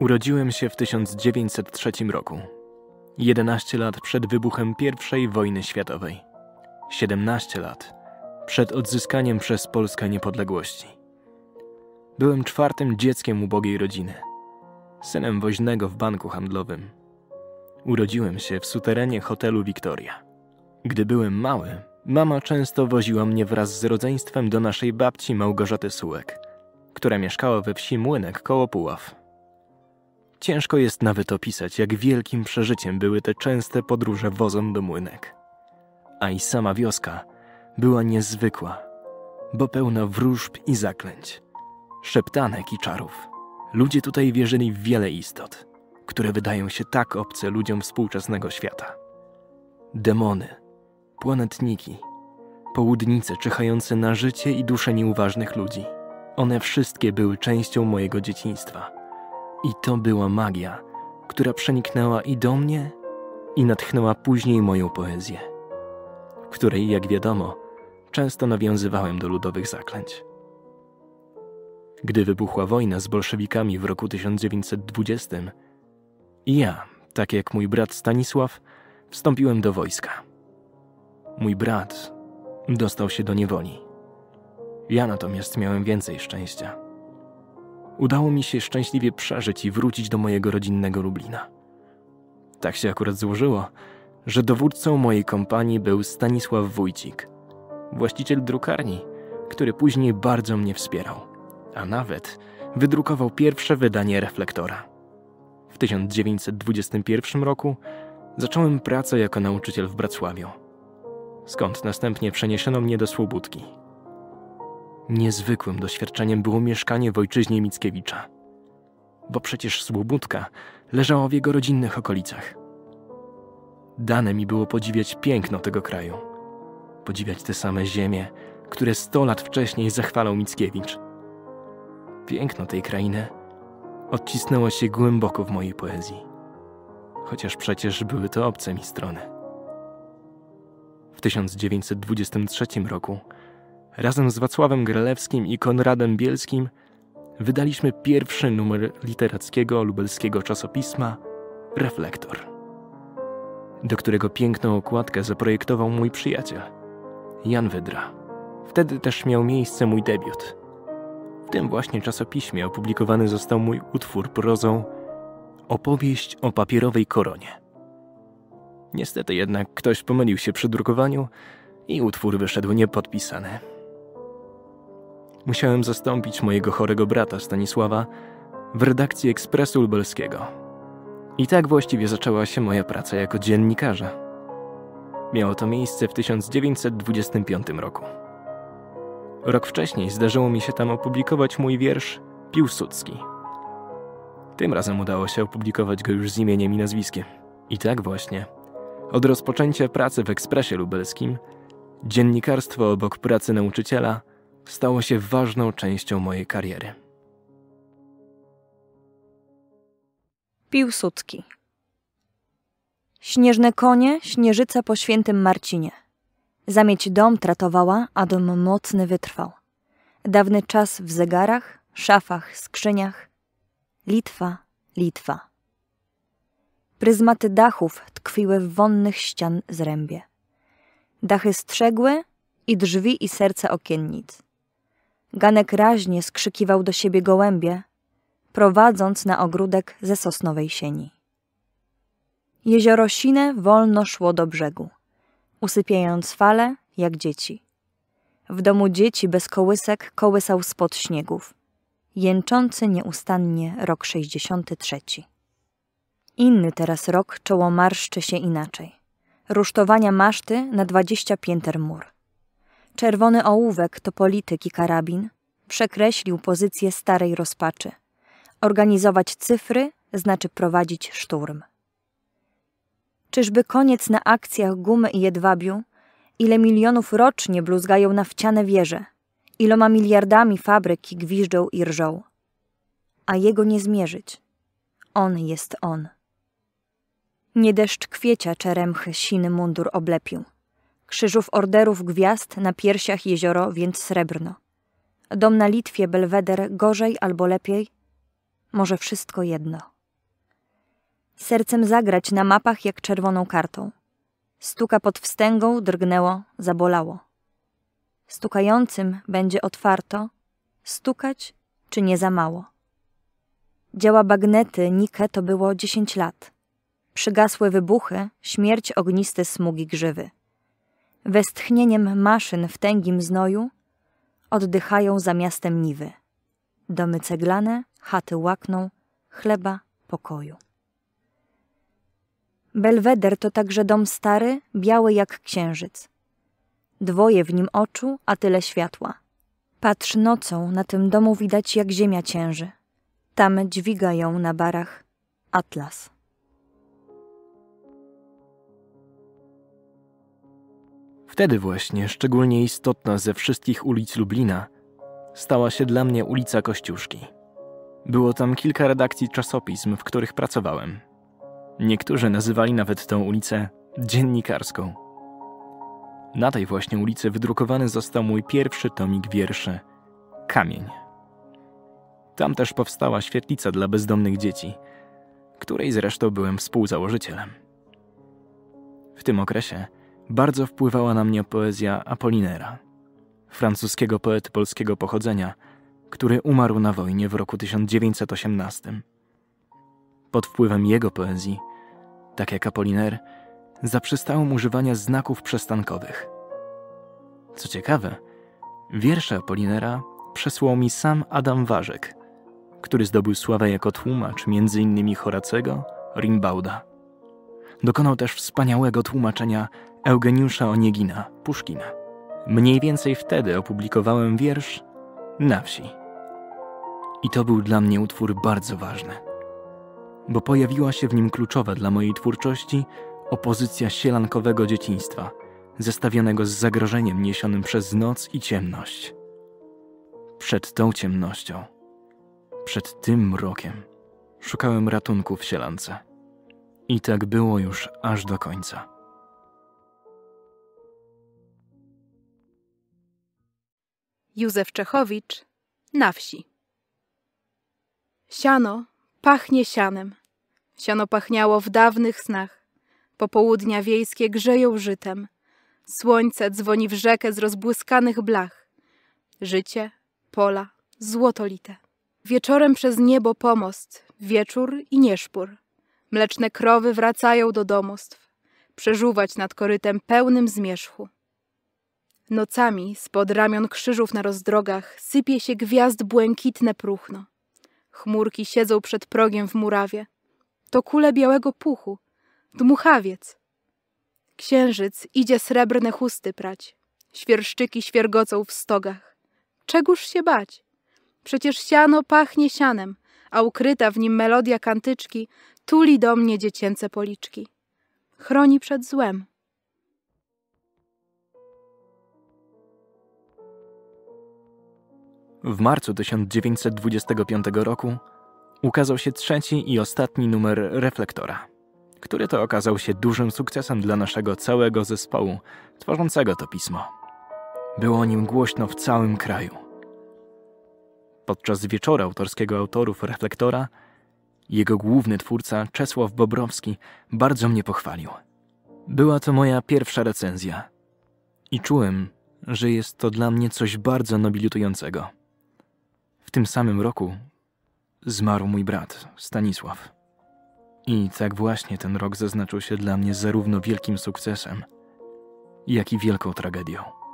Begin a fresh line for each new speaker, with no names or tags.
Urodziłem się w 1903 roku. 11 lat przed wybuchem I wojny światowej. 17 lat przed odzyskaniem przez Polskę niepodległości. Byłem czwartym dzieckiem ubogiej rodziny, synem woźnego w banku handlowym. Urodziłem się w suterenie hotelu Victoria. Gdy byłem mały, mama często woziła mnie wraz z rodzeństwem do naszej babci Małgorzaty Sułek, która mieszkała we wsi Młynek koło Puław. Ciężko jest nawet opisać, jak wielkim przeżyciem były te częste podróże wozem do Młynek. A i sama wioska była niezwykła, bo pełna wróżb i zaklęć, szeptanek i czarów. Ludzie tutaj wierzyli w wiele istot, które wydają się tak obce ludziom współczesnego świata. Demony, planetniki, południce czyhające na życie i dusze nieuważnych ludzi. One wszystkie były częścią mojego dzieciństwa. I to była magia, która przeniknęła i do mnie, i natchnęła później moją poezję, której, jak wiadomo, często nawiązywałem do ludowych zaklęć. Gdy wybuchła wojna z bolszewikami w roku 1920, ja, tak jak mój brat Stanisław, wstąpiłem do wojska. Mój brat dostał się do niewoli. Ja natomiast miałem więcej szczęścia. Udało mi się szczęśliwie przeżyć i wrócić do mojego rodzinnego Lublina. Tak się akurat złożyło, że dowódcą mojej kompanii był Stanisław Wójcik, właściciel drukarni, który później bardzo mnie wspierał, a nawet wydrukował pierwsze wydanie reflektora. W 1921 roku zacząłem pracę jako nauczyciel w Bracławiu, skąd następnie przeniesiono mnie do Słubudki. Niezwykłym doświadczeniem było mieszkanie w ojczyźnie Mickiewicza, bo przecież Słubudka leżała w jego rodzinnych okolicach. Dane mi było podziwiać piękno tego kraju, podziwiać te same ziemie, które sto lat wcześniej zachwalał Mickiewicz. Piękno tej krainy odcisnęło się głęboko w mojej poezji, chociaż przecież były to obce mi strony. W 1923 roku razem z Wacławem Grelewskim i Konradem Bielskim wydaliśmy pierwszy numer literackiego lubelskiego czasopisma Reflektor, do którego piękną okładkę zaprojektował mój przyjaciel, Jan Wydra. Wtedy też miał miejsce mój debiut. W tym właśnie czasopiśmie opublikowany został mój utwór prozą Opowieść o papierowej koronie. Niestety jednak ktoś pomylił się przy drukowaniu i utwór wyszedł niepodpisany musiałem zastąpić mojego chorego brata Stanisława w redakcji Ekspresu Lubelskiego. I tak właściwie zaczęła się moja praca jako dziennikarza. Miało to miejsce w 1925 roku. Rok wcześniej zdarzyło mi się tam opublikować mój wiersz Piłsudski. Tym razem udało się opublikować go już z imieniem i nazwiskiem. I tak właśnie, od rozpoczęcia pracy w Ekspresie Lubelskim, dziennikarstwo obok pracy nauczyciela – stało się ważną częścią mojej kariery.
Piłsudski Śnieżne konie, śnieżyca po świętym Marcinie. Zamieć dom tratowała, a dom mocny wytrwał. Dawny czas w zegarach, szafach, skrzyniach. Litwa, Litwa. Pryzmaty dachów tkwiły w wonnych ścian zrębie. Dachy strzegły i drzwi i serce okiennic. Ganek raźnie skrzykiwał do siebie gołębie, prowadząc na ogródek ze sosnowej sieni. Jezioro Sine wolno szło do brzegu, usypiając fale jak dzieci. W domu dzieci bez kołysek kołysał spod śniegów, jęczący nieustannie rok sześćdziesiąty trzeci. Inny teraz rok czoło marszczy się inaczej. Rusztowania maszty na dwadzieścia pięter mur. Czerwony ołówek to polityk i karabin. Przekreślił pozycję starej rozpaczy. Organizować cyfry znaczy prowadzić szturm. Czyżby koniec na akcjach gumy i jedwabiu? Ile milionów rocznie bluzgają na wciane wieże? Iloma miliardami fabryki gwiżdżą i rżą? A jego nie zmierzyć. On jest on. Nie deszcz kwiecia czeremchy siny mundur oblepił krzyżów orderów gwiazd na piersiach jezioro, więc srebrno. Dom na Litwie, Belweder, gorzej albo lepiej? może wszystko jedno. Sercem zagrać na mapach jak czerwoną kartą. Stuka pod wstęgą, drgnęło, zabolało. Stukającym będzie otwarto, stukać czy nie za mało. Działa bagnety Nike to było dziesięć lat. Przygasłe wybuchy, śmierć ogniste smugi grzywy. Westchnieniem maszyn w tęgim znoju oddychają za miastem niwy. Domy ceglane, chaty łakną, chleba, pokoju. Belweder to także dom stary, biały jak księżyc. Dwoje w nim oczu, a tyle światła. Patrz nocą, na tym domu widać jak ziemia cięży. Tam dźwiga ją na barach Atlas.
Wtedy właśnie, szczególnie istotna ze wszystkich ulic Lublina, stała się dla mnie ulica Kościuszki. Było tam kilka redakcji czasopism, w których pracowałem. Niektórzy nazywali nawet tę ulicę dziennikarską. Na tej właśnie ulicy wydrukowany został mój pierwszy tomik wierszy Kamień. Tam też powstała świetlica dla bezdomnych dzieci, której zresztą byłem współzałożycielem. W tym okresie bardzo wpływała na mnie poezja Apollinera, francuskiego poety polskiego pochodzenia, który umarł na wojnie w roku 1918. Pod wpływem jego poezji, tak jak Apolliner, zaprzestałem używania znaków przestankowych. Co ciekawe, wiersze Apollinera przesłał mi sam Adam Warzek, który zdobył sławę jako tłumacz m.in. Horacego, Rimbauda. Dokonał też wspaniałego tłumaczenia Eugeniusza Oniegina, Puszkina. Mniej więcej wtedy opublikowałem wiersz Na wsi. I to był dla mnie utwór bardzo ważny, bo pojawiła się w nim kluczowa dla mojej twórczości opozycja sielankowego dzieciństwa, zestawionego z zagrożeniem niesionym przez noc i ciemność. Przed tą ciemnością, przed tym mrokiem, szukałem ratunku w sielance. I tak było już aż do końca.
Józef Czechowicz na wsi. Siano pachnie sianem. Siano pachniało w dawnych snach. Popołudnia wiejskie grzeją żytem. Słońce dzwoni w rzekę z rozbłyskanych blach. Życie, pola, złotolite. Wieczorem przez niebo pomost, wieczór i nieszpór. Mleczne krowy wracają do domostw, przeżuwać nad korytem pełnym zmierzchu. Nocami spod ramion krzyżów na rozdrogach sypie się gwiazd błękitne próchno. Chmurki siedzą przed progiem w murawie. To kule białego puchu, dmuchawiec. Księżyc idzie srebrne chusty prać. Świerszczyki świergocą w stogach. Czegóż się bać? Przecież siano pachnie sianem, a ukryta w nim melodia kantyczki tuli do mnie dziecięce policzki. Chroni przed złem.
W marcu 1925 roku ukazał się trzeci i ostatni numer Reflektora, który to okazał się dużym sukcesem dla naszego całego zespołu tworzącego to pismo. Było o nim głośno w całym kraju. Podczas wieczoru autorskiego autorów Reflektora jego główny twórca Czesław Bobrowski bardzo mnie pochwalił. Była to moja pierwsza recenzja i czułem, że jest to dla mnie coś bardzo nobilitującego. W tym samym roku zmarł mój brat, Stanisław. I tak właśnie ten rok zaznaczył się dla mnie zarówno wielkim sukcesem, jak i wielką tragedią.